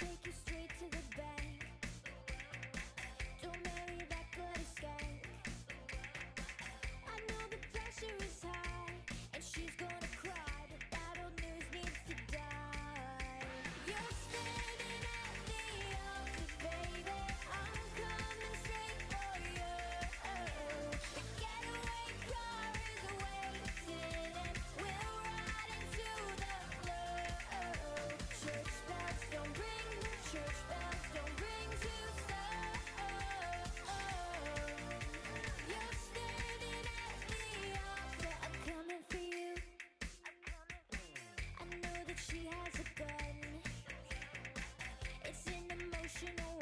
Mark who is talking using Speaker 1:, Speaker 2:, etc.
Speaker 1: take you straight to the bed. gun. It's an emotional.